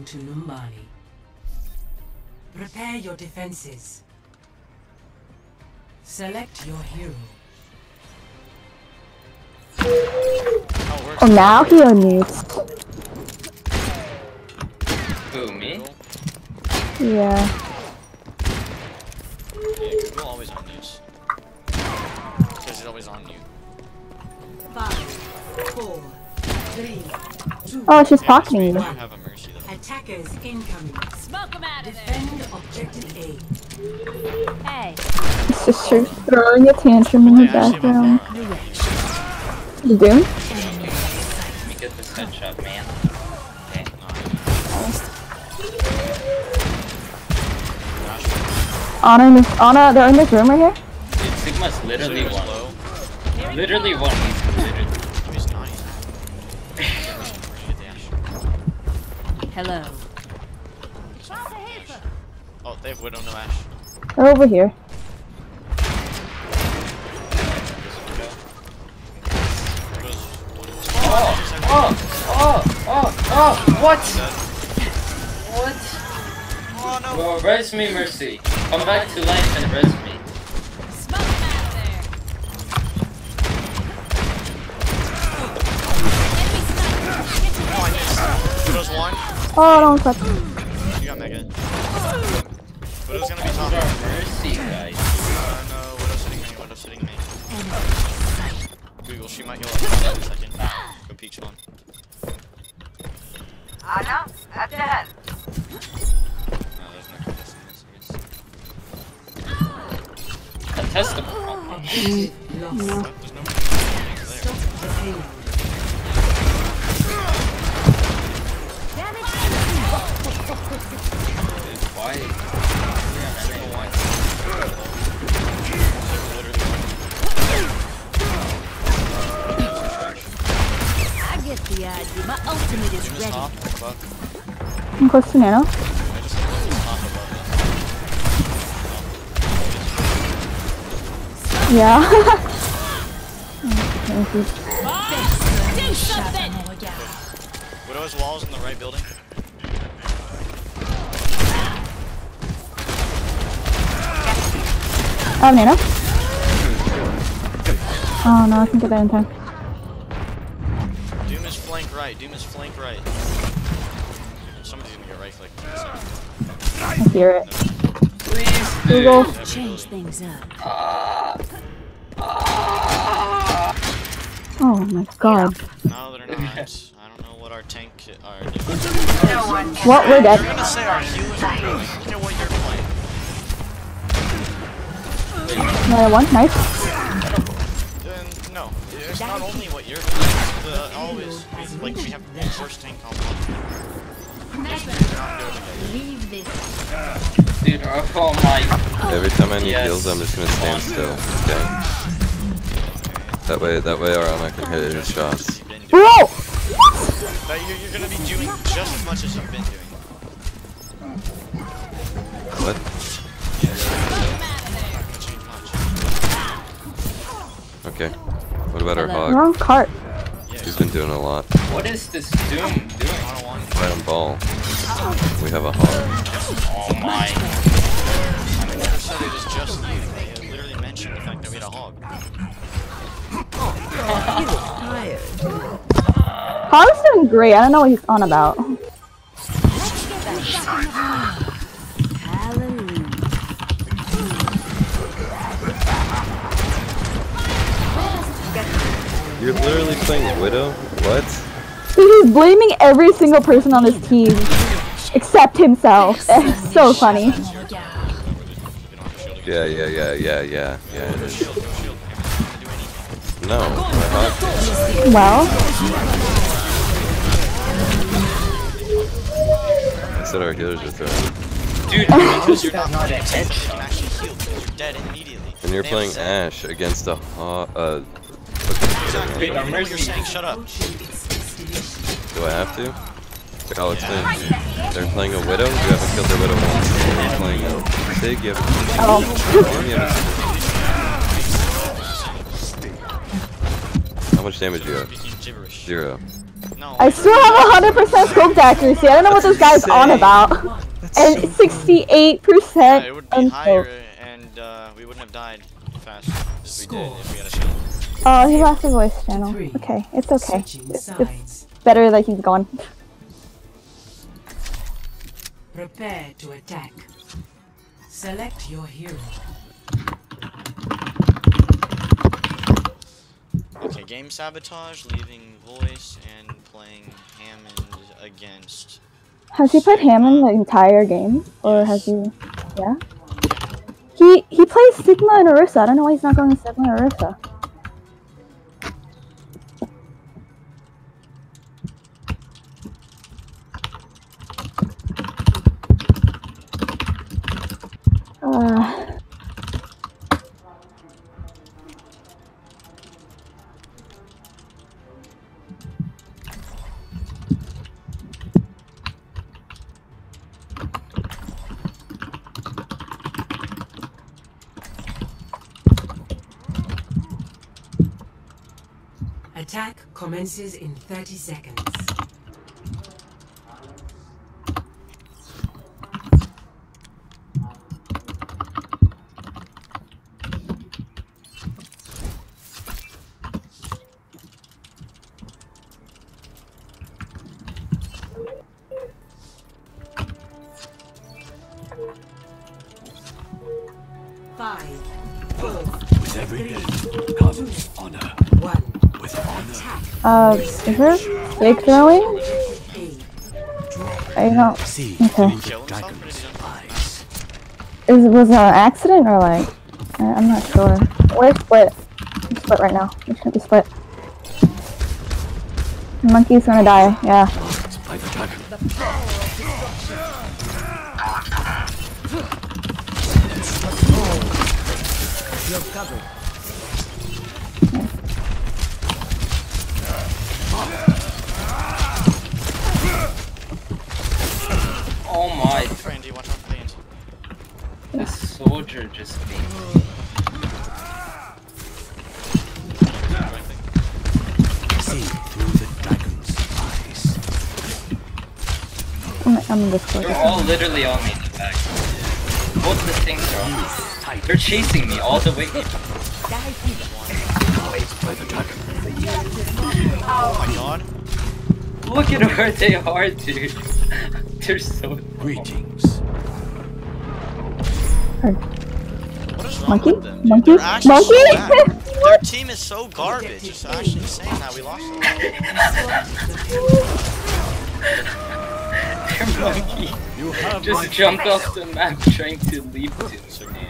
to Numbani. Prepare your defenses. Select your hero. Oh, now he unmutes. Who, me? Yeah. Yeah, Google always on news. Because it's always on you. Five, four, three, two. Oh, she's Yeah, talking Attackers incoming. Smoke them out of there. Defend objective A. Hey, Sister throwing a tantrum in the actually background. bar. You do? Let me get this headshot, man. Okay. Ana, in this, Ana, they're in this room right here. Dude, Sigma's literally one. low. Literally one. Hello. Oh, they have Widow, no Ash. They're over here. Oh, oh, oh, oh, what? What? Oh no! Well, res me, Mercy. Come back to life and res me. Oh, don't touch. You got Mega. Widow's gonna be top. Mercy, guys. Uh, no, Widow's sitting me. Widow's sitting me. Google, she might heal up in a second. Go peach one. Ana, at the hand. No, there's get the. My ultimate is ready. Top, above. I'm close to Nano. I just have this top above Yeah. Thank you. Do something. Widow's walls in the right building. I have Nano. Oh no, I can get that in time. Doom is flank right. Doom is flank right. Somebody's gonna get right click. I hear it. Please, Google. Change things up. Oh my god. No, they're not. I don't know what our tank are doing. What? We're You're gonna say our healers are. Look at what you're playing. Another one. Nice. Then no, it's not only what you're doing, It's the always it's like we have the worst tank combo. Just not go together. Leave this. dude. Oh my. Every time I need Yes. heals, I'm just gonna stand still. Okay. That way, that way, Arama can hit his shots. You've. Bro! That you're, you're gonna be doing just as much as you've been doing. What? Not gonna change much. Okay. What about our hog? Wrong cart. He's been doing a lot. What is this Doom doing? One on one. Right on ball. Oh. We have a hog. Oh my. I never said it was just you. They literally mentioned the fact that we had a hog. Oh, Hog's doing great. I don't know what he's on about. Literally playing Widow? What? Dude, he's blaming every single person on this team except himself. It's so funny. We don't have a shield Yeah, yeah, yeah, yeah, yeah, yeah. It is. Shield, shield. Can't. No. Well, I said our healers are throwing. Dude, because you're You're not not dead. dead. You can actually heal because you're dead immediately. And you're playing Ash against a hog. Uh, Exactly. Wait, I'm know you're saying. Shut up. do I have to? I'll explain. They're playing a Widow. You haven't killed their Widow once. They're playing a Sig. You haven't killed oh, one. You haven't How much damage do you have? Zero. I still have 100% scoped accuracy. I don't know what this guy's on about. And 68% Yeah, it would be higher, and uh, we wouldn't have died fast as we did if we had a shield. Uh, oh, he lost a voice channel. Three. Okay, it's okay. It's, it's better that he's gone. Prepare to attack. Select your hero. Okay, game sabotage, leaving voice, and playing Hammond against. Has he played Hammond the entire game? Or has he... Yeah? He he plays Sigma and Orisa. I don't know why he's not going Sigma and Orisa. Commences in 30 seconds. Five, four, With every death uh, is there fake throwing? I don't... Okay. Is was it an accident or like I'm not sure. We're split. Split right now. We shouldn't be split. Monkey's gonna die. Yeah. Marked by the dragon. Oh my, Randy, watch out for the ants. the soldier just beat See through the dragon's eyes. I'm, I'm in Discord. They're all literally on me in the back. Both the things are on me. They're chasing me all the way. Marked by the dragon. Oh my god. Look at where they are, dude. They're so. Greetings. What is wrong Monkey? with them? Monkey? Monkey? so. Their team is so garbage. It's actually insane how we lost them. Monkey You have just jumped off the map trying to leap to me.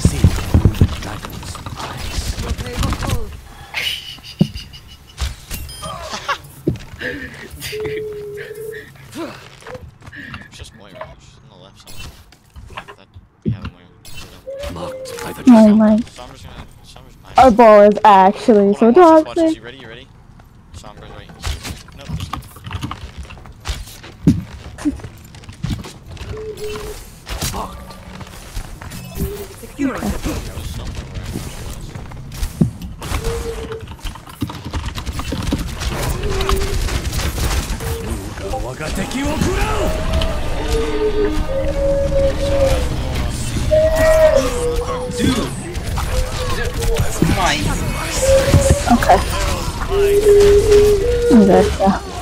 See through the dragon's eyes. It's just Moira. She's on the left side. That we have Moira. Marked by the Oh dragon. my. Sombra's gonna. Sombra's behind. Our ball is actually so Hold on, watch this, watch this. toxic. You ready? You ready? Sombra's right. Nope. Just Securing the go somewhere where Dude! Okay. Good. Yeah.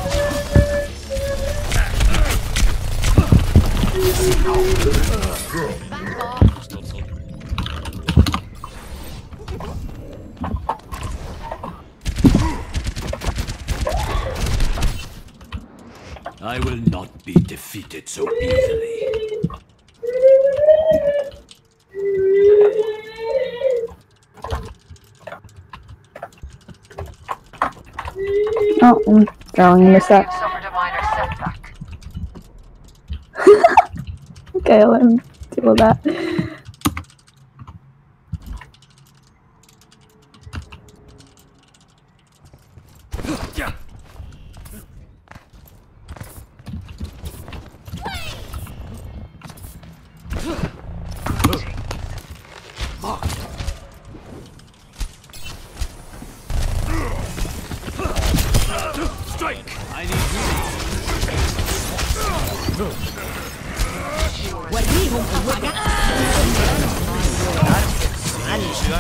I'm throwing this up. Silver Okay, let him deal with that. 哪里？哪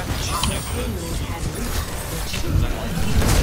里？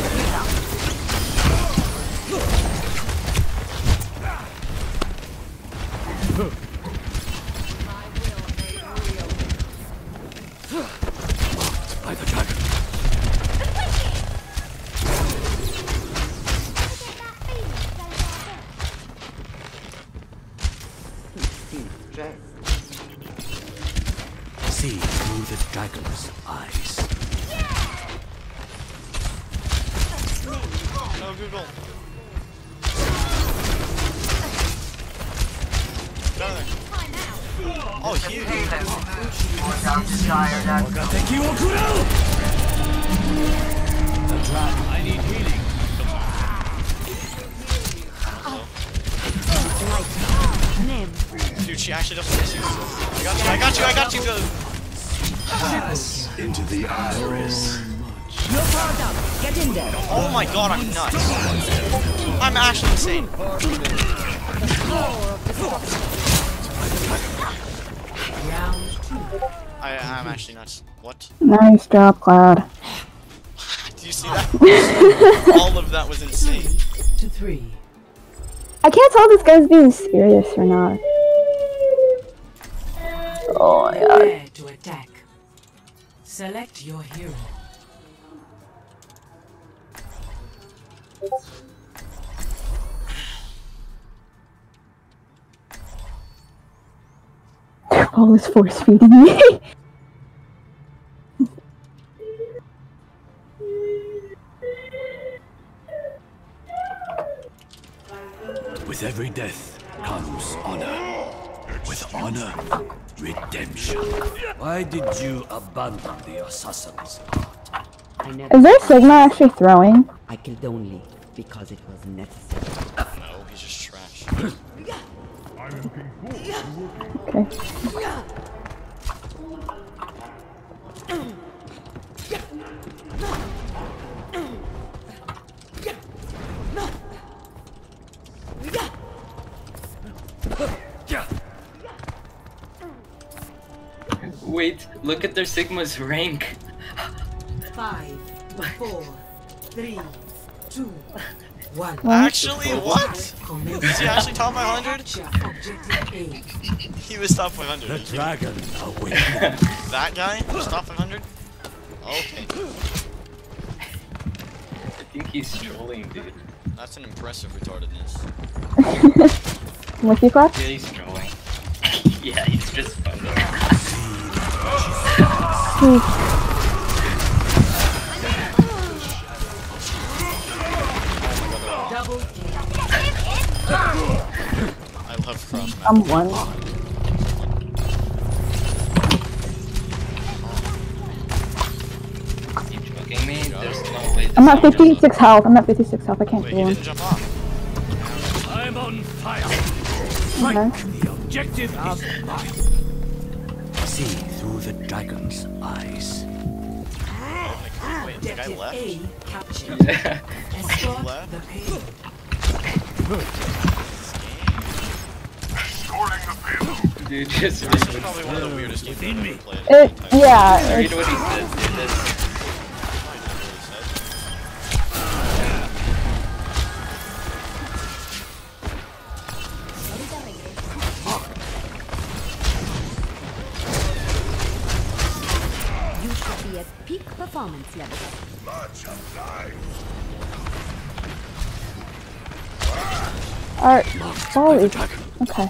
Oh, huge. I need healing. Dude, she actually doesn't miss you. I got you, I got you, I got you, go. Into the iris. Get in there. Oh my god, I'm nuts. I'm actually insane. I, I'm actually nuts. What? Nice job, Cloud. Do you see that? All of that was insane. To three. I can't tell if this guy's being serious or not. Oh my god. Prepare to attack. Select your hero. All is force feeding me. With every death comes honor. With honor, redemption. Why did you abandon the assassin's art? I never. Is there Sigma actually throwing? I killed only because it was necessary. No, he's just trash. Okay. Wait, look at their Sigma's rank. Five, four, three, two, one. Actually, what? Commence Is he actually top 500? capture objective A. He was top 500. The Are you kidding? dragon awakens. That guy was top 500? Okay, I think he's trolling, dude. that's an impressive retardedness. With you, Cloud? Yeah, he's trolling. yeah, he's just fun. Double. I love cross map. I'm one. You joking me? There's no way. I'm at 56 health. I'm at 56 health. I can't Wait, kill he him. didn't jump off. I'm on fire. Uh-huh. Okay. The objective is mine. See through the dragon's eyes. Wait, the guy left? A captured. Escort left? the payload. Dude, just This is probably one of the weirdest games I've ever played. It, yeah, read it's, what he says, dude. That's, alright. Oh, it's, okay.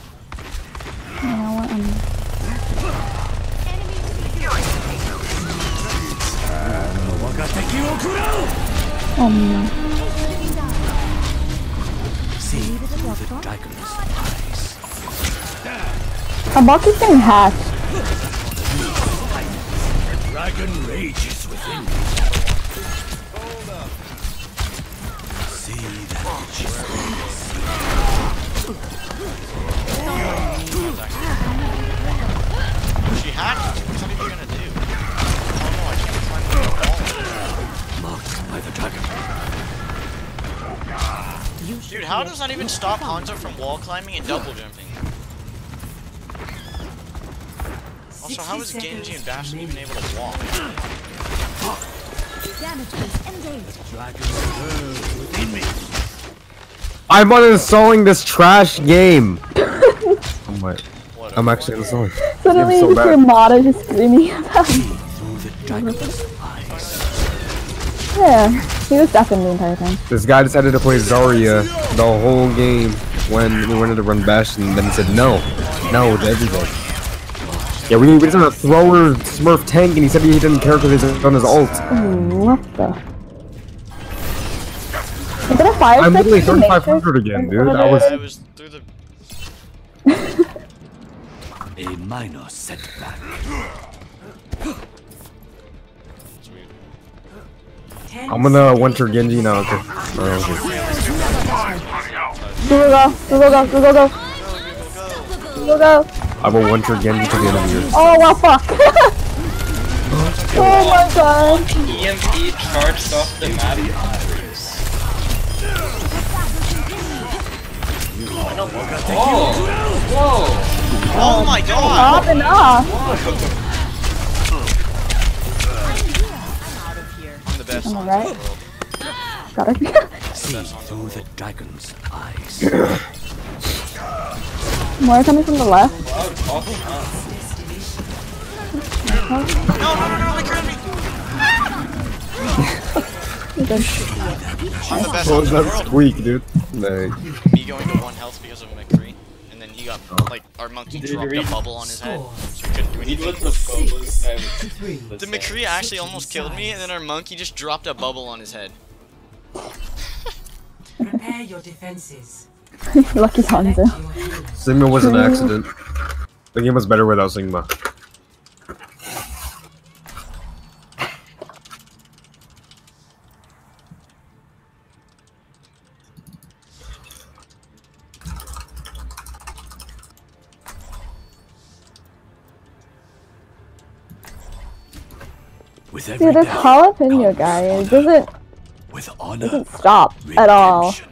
You know what? Um, Okurao! oh no. See the dragon's eyes. Our box is getting hacked. Dragon rages Dude, how how does that even stop Hanzo from wall climbing and double jumping? Also, how is 60 Genji and seconds Bastion even able to walk? Damage boost engaged. Within me. I'm uninstalling this trash game. oh my, I'm actually uninstalling. Suddenly so you just hear bad. Mata just screaming about Through the dragon's eyes. Yeah, he was deafened the entire time. This guy decided to play Zarya the whole game when we wanted to run Bastion, and then he said no, no to everybody. Yeah, we, we just had a thrower Smurf tank, and he said he didn't care because he's on his ult. What the? Is it a fire I'm stick literally in 3500 again, dude. What I was- I was through the. A minor setback. I'm gonna winter Genji now. Okay. go go, go go, go go, go go. I will winter Genji to the end of the year. Oh well, fuck. oh my god. EMP charged off the map. Oh! Whoa! Oh my god! Popping off! I'm the best Am I Hanzo right? in the world. Got her. See through the dragon's eyes. More coming from the left. Wow, talking up. No, no, no, no, they killed me! I'm the best What was in the that world. squeak, dude? Like, Me going to one health because of McCree, and then he got, oh. like, our monkey Dude, dropped a bubble on his head, so he couldn't do anything. what the fuck was I to three. The McCree actually almost killed me, and then our monkey just dropped a bubble on his head. Prepare your defenses. Lucky Select Hanzo. your. Sigma was an accident. The game was better without Sigma. With every Dude, this jalapeno comes guy it honor. doesn't With honor. doesn't stop at all. redemption.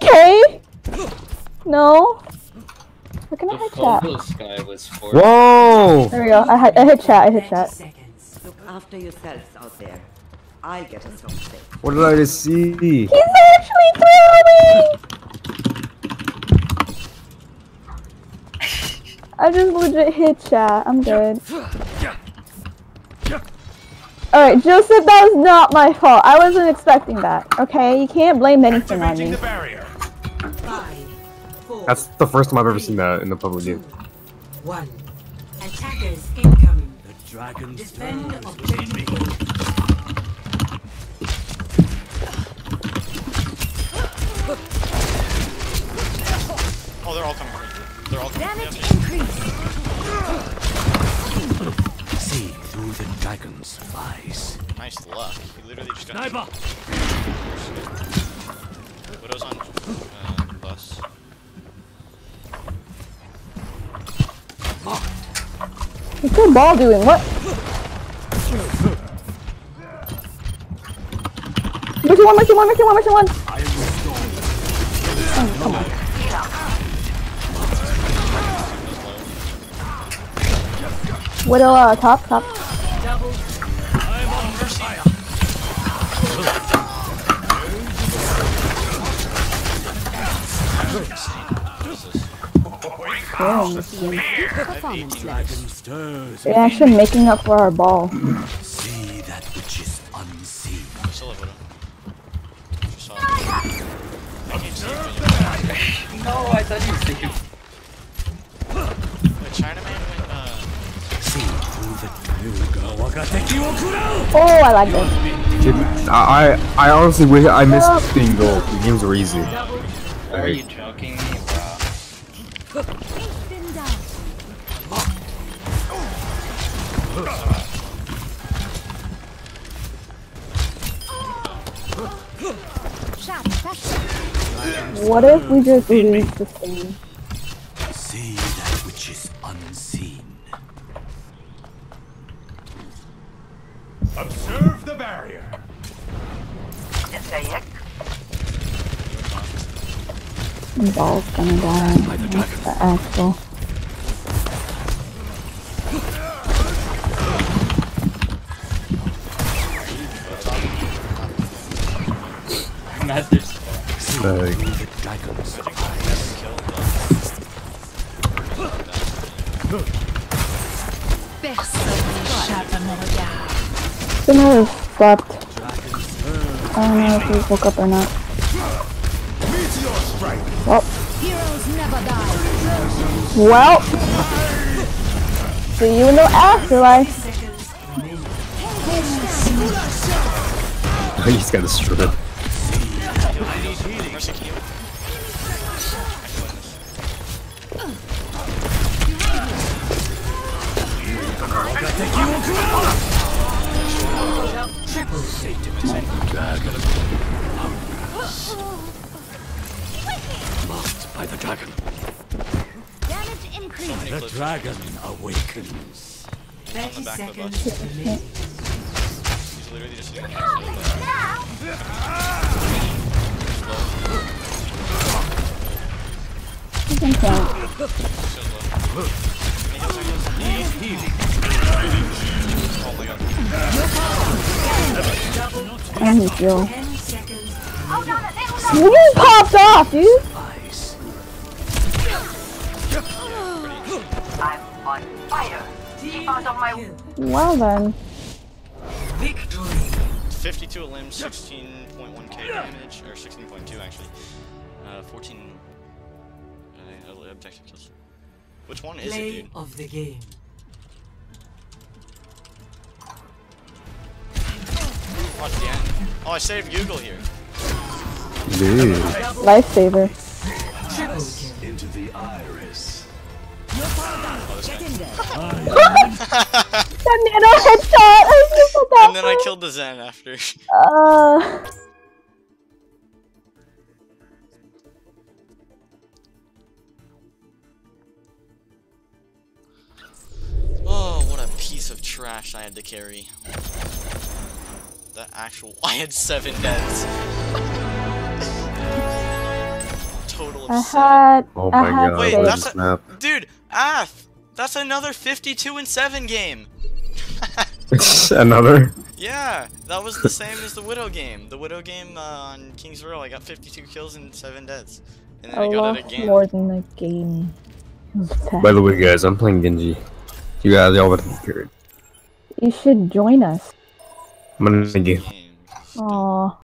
Okay. No. Where can I The hit chat? Phobos guy was for Whoa! There we go. I, hit- I hit chat. I hit 30 chat. seconds. Look after yourselves out there. I'll get us home safe. What did I just see? He's actually throwing. I just legit hit chat. I'm good. Alright, Joseph, that was not my fault. I wasn't expecting that. Okay? You can't blame anything on me. That's the first time I've ever seen that in the public game. one. Attackers incoming. The dragon's Defend turn is objective within me. A. Oh, they're all coming. They're all coming Damage for me. increase. See through the dragon's eyes. Nice luck. He literally just got Sniper! Widow's on uh, bus. What's your ball doing? What? Mercy one, mercy one, mercy one, mercy one. Oh, come on. Widow, uh, top, top. Damn, this. Dragon stirs. They're actually making up for our ball. Oh, I like this. Dude, I, I I honestly wish I missed oh. being gold. The games were easy. Are you joking me, bro? Been down. Shot pressure. What if we just lose this thing? See Observe the barrier. Ball's gonna die. The axle. Master's. Like. The dragon's eyes. Sigma is slept. I don't know if he woke up or not. Well, Heroes never die. well. See you in the afterlife. seconds remaining. he's got a strip. Mercy, can you? Marked by the dragon. Damage increase. The dragon awakens. 30 back of seconds us. remaining. He's literally just sitting there. You can count. My god. I need heal. 10 seconds. You popped off, dude. Eyes. Team. Well then. Victory. 52 a limb, 16.1k damage, or 16.2 actually. Uh, 14 uh, objective kills. Which one is it, Play dude? of the game. Oh, damn. Oh, I saved Google here. Dude. Lifesaver. Triple kill. Into the iris. Get in there. That nano headshot. I just that And then I killed the Zen after. Uh. Oh, what a piece of trash I had to carry. The actual. I had seven deaths. Total of I seven. had. Oh I my had god, Wait, what a that's a- snap. Dude, Af! That's another 52 and 7 game! Another? Yeah, that was the same as the Widow game. The Widow game uh, on King's Row, I got 52 kills and 7 deaths. And then a I got lot it again. more than the game. By the way, guys, I'm playing Genji. You guys y'all better be cured. You should join us. I'm gonna get Games. Aw.